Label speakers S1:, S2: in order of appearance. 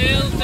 S1: Hail.